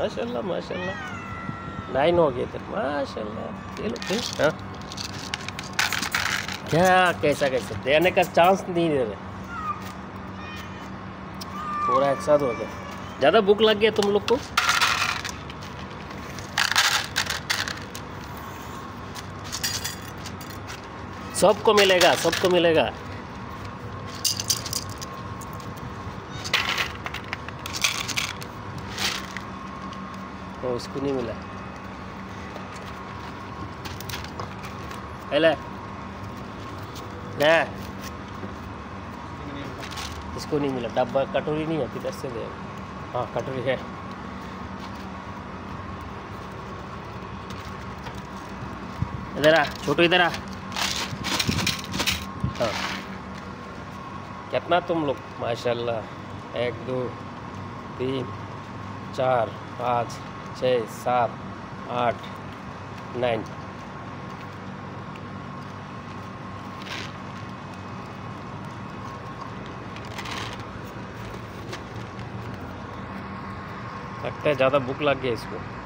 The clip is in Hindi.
माशाल्लाह माशाल्लाह। नाइन हो गए थे माशाल्लाह। ये लो फिर हाँ। क्या, कैसा कैसा? देने का चांस नहीं दे रहे। पूरा एक साथ हो गया ज़्यादा भूख लग गया तुम लोग को? सबको मिलेगा सबको मिलेगा। ओ इसको नहीं मिला। ले ले इसको नहीं मिला। डब्बा, कटोरी नहीं है, किधर से दे हाँ कटोरी है। इधर आ, छोटू, इधर आ। हाँ। कितना तुम लोग? माशाल्लाह। एक, दो, तीन, चार, पाँच छः सात आठ नाइन लगता है ज़्यादा भूख लग गया इसको।